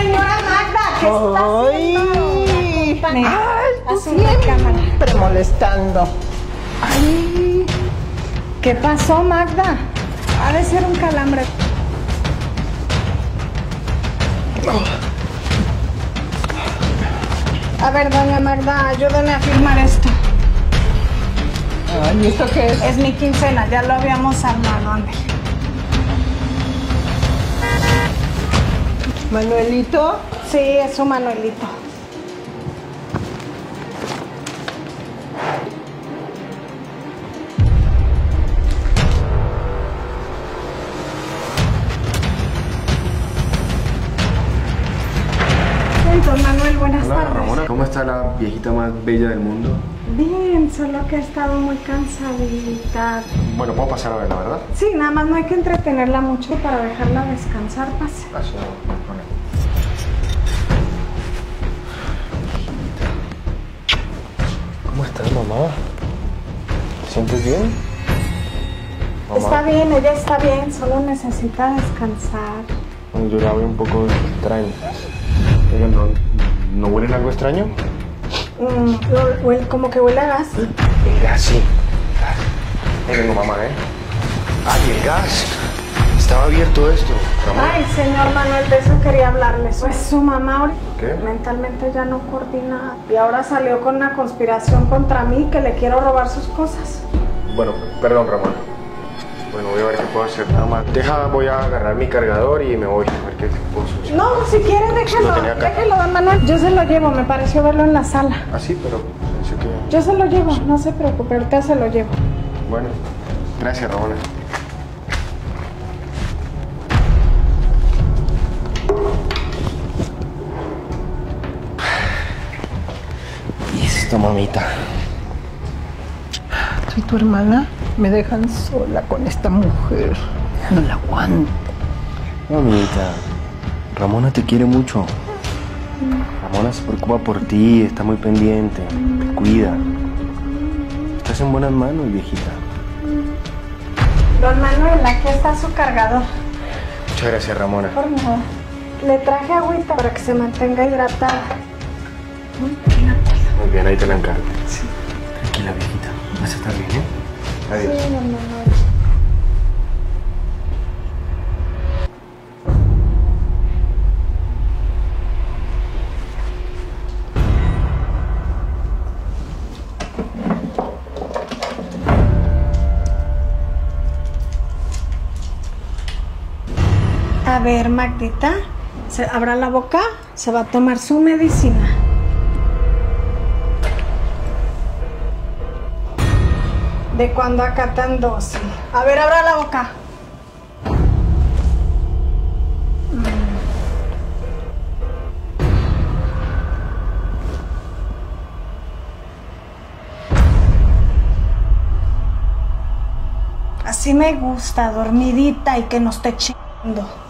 Señora Magda, ¿qué está Ay, haciendo? ay, una cámara. siempre molestando. Ay, ¿Qué pasó, Magda? Ha de ser un calambre. A ver, doña Magda, ayúdame a firmar esto. ay, ¿esto qué es? Es mi quincena, ya lo habíamos armado, ándale. Manuelito, Sí, es su Manuelito. Buenas Hola, tardes. Ramona. ¿Cómo está la viejita más bella del mundo? Bien, solo que he estado muy cansadita. Bueno, puedo pasar a verla, ¿verdad? Sí, nada más no hay que entretenerla mucho para dejarla descansar, pase. Paso, Ramona. ¿Cómo estás, mamá? ¿Te sientes bien? Mamá, Está bien, ella está bien, solo necesita descansar. Bueno, yo la veo un poco extraña. Oiga, ¿no, ¿no huelen algo extraño? Mm, huele- como que huele a gas. Gas, sí. Ahí vengo, mamá, ¿eh? ¡Ay, el gas! Estaba abierto esto, Ramón. Ay, señor Manuel, de eso quería hablarles. Pues su mamá ¿Qué? mentalmente ya no coordina y ahora salió con una conspiración contra mí que le quiero robar sus cosas. Bueno, perdón, Ramón. Bueno, voy a ver qué puedo hacer. Nada más. Deja, voy a agarrar mi cargador y me voy. A ver qué puedo solucionar. No, si quiere déjelo, Lo tenía acá. déjelo, don Manuel. Yo se lo llevo, me pareció verlo en la sala. Ah, sí, pero pensé que... Yo se lo llevo, no se preocupe, ahorita se lo llevo. Bueno, gracias, Ramona. Listo, mamita. soy tu hermana. Me dejan sola con esta mujer. No la aguanto. Mamita, Ramona te quiere mucho. Ramona se preocupa por ti, está muy pendiente, te cuida. Estás en buenas manos, viejita. Don Manuel, aquí está su cargador. Muchas gracias, Ramona. Por nada. Le traje agüita para que se mantenga hidratada. Muy bien, ahí te la encargo. Tranquila, viejita. Vas a estar bien, ¿eh? Sí. A ver, Magdita, se abra la boca, se va a tomar su medicina. ¿De cuándo acá tan dócil? A ver, abra la boca. Así me gusta, dormidita y que no esté chingando.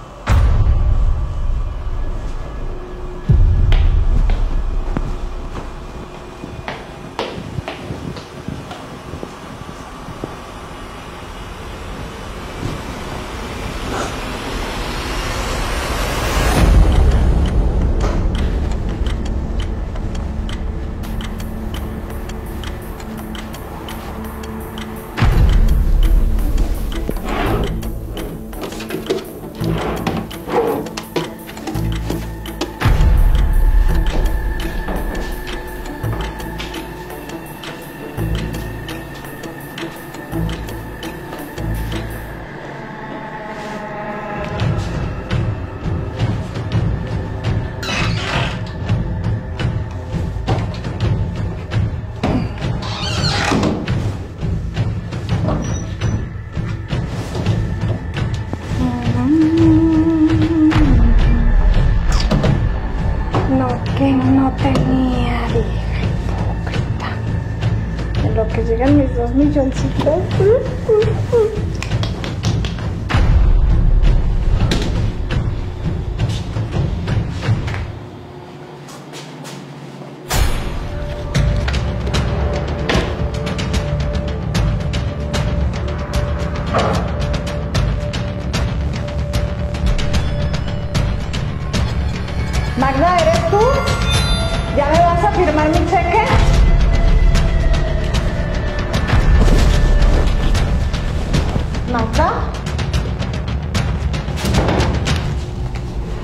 Que no tenía, vieja hipócrita. En lo que llegan mis dos milloncitos. Magda, ¿eres tú? ¿Ya me vas a firmar mi cheque? Magda.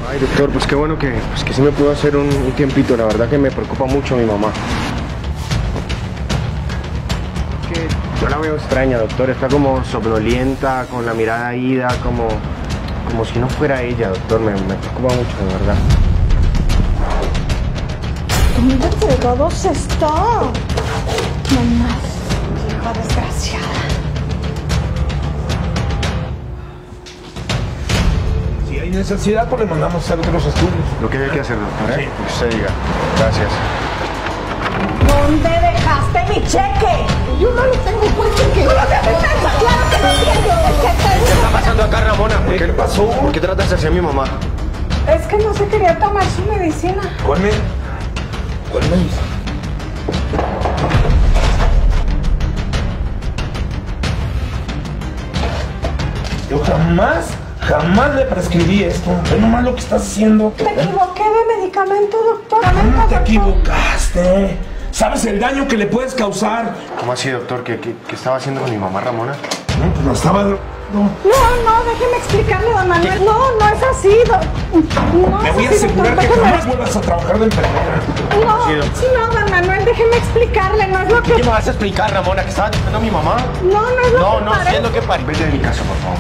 Ay, doctor, pues qué bueno que, pues que sí me pudo hacer un, tiempito. La verdad que me preocupa mucho mi mamá. Que yo la veo extraña, doctor. Está como somnolienta, con la mirada ida, como, como si no fuera ella, doctor. Me, me preocupa mucho, de verdad. ¿Dónde fregados está? Mamá, hija desgraciada. Si hay necesidad, pues le mandamos a hacer otros estudios. Lo que hay que hacer, doctor, ¿eh? Sí. Lo que usted diga. Gracias. ¿Dónde dejaste mi cheque? Yo no lo tengo puesto que... Claro que no tienes. ¿Qué está pasando acá, Ramona? ¿Por ¿Qué le pasó? ¿Por qué tratas así a mi mamá? Es que no se quería tomar su medicina. ¿Cuál Yo jamás, jamás le prescribí esto. Ve nomás lo que estás haciendo. Me equivoqué de medicamento, doctor. ¿Cómo te equivocaste? ¿Sabes el daño que le puedes causar? ¿Cómo así, doctor? ¿Qué, qué, qué estaba haciendo con mi mamá, Ramona? No, pues la estaba. No, no, déjeme explicarle, don Manuel. No, no es así, don... No Me es voy a asegurar doctor. que Déjeme- jamás vuelvas a trabajar de enfermera. No, Sí, no, don Manuel, déjeme explicarle. No es lo que... ¿Qué me vas a explicar, Ramona? ¿Que estaba tratando a mi mamá? No, no es lo No, que no, parece. sí es lo que parece. Vete de mi casa, por favor.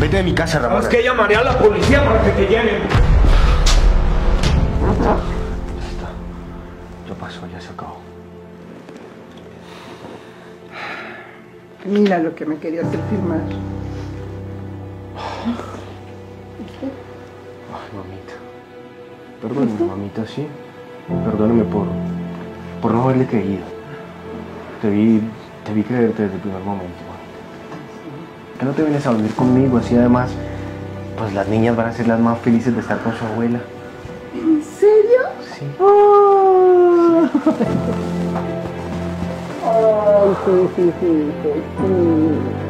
Vete de mi casa, Ramona. ¿Sabes que llamaré a la policía para que te lleven? Mira lo que me quería hacer firmar. Ay, mamita. Perdóname, mamita, sí. Perdóname por, por no haberle creído. Te vi, te vi creerte desde el primer momento, mamita. Que no te vienes a dormir conmigo, así además, pues las niñas van a ser las más felices de estar con su abuela. ¿En serio? Sí. Oh. Sí, sí, sí, sí.